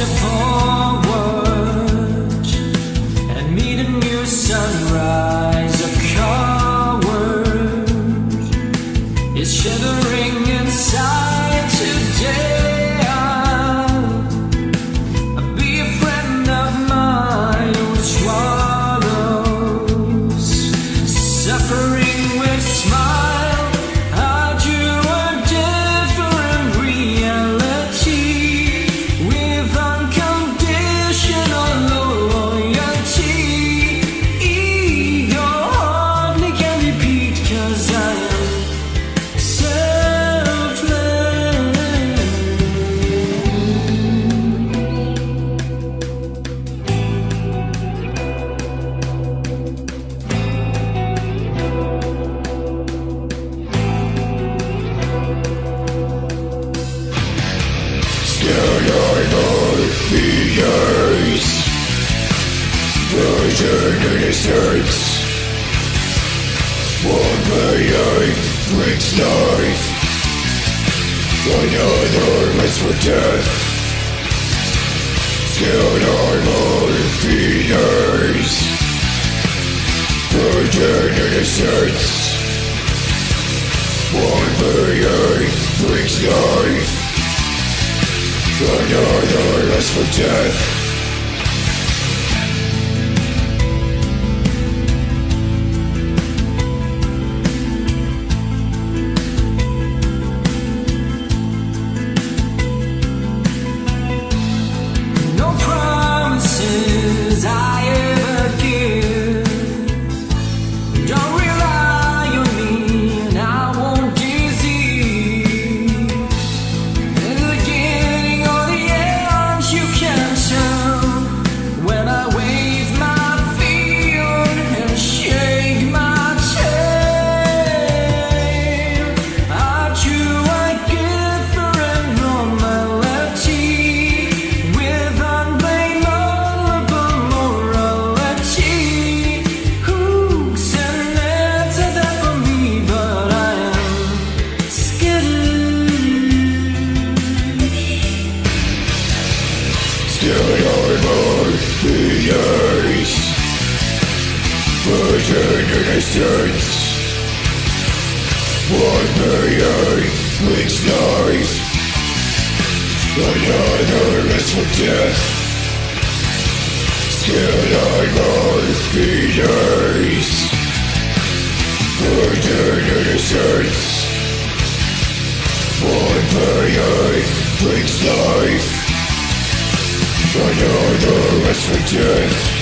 step forward and meet a new sunrise. A coward is shivering inside Virgin innocence One day breaks life. Another lives for death. Scared armor feeders Virgin innocence One day breaks life. Another lives for death They are my fears But in innocence One million weeks life Another is for death Scared on my fears But in innocence One million death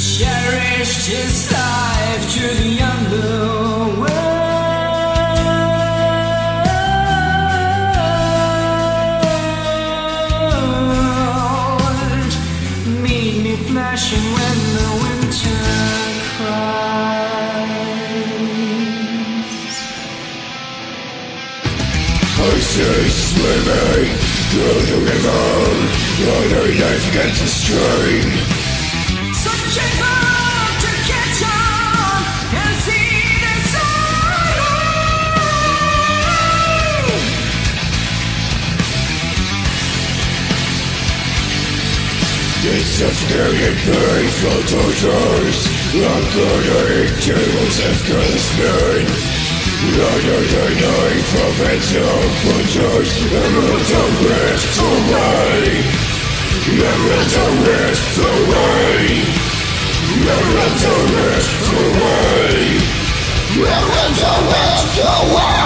Cherished his life to the underworld. Meet me flashing when the winter cries. I say swimming through the river Other life against the stream It's a scary painful tortures According tables after the spin Under the knife of mental butchers Mental ripped away Mental ripped away Mental ripped away Mental ripped away